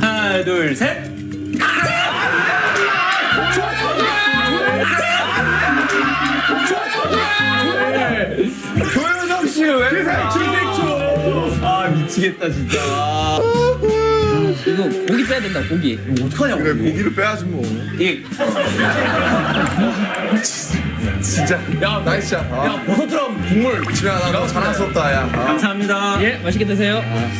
하나, 둘, 셋. 조현석 씨왜 기생충? 아 미치겠다 진짜. 이거 고기 빼야 된다 고기 이거 어떡하냐고. 그래 고기를 빼야지 뭐. 이 진짜. 야, 나이스야. 아. 야 버섯처럼 국물. 지민아 나 너무 자랑스럽다 야. 아. 감사합니다. 예 맛있게 드세요 아.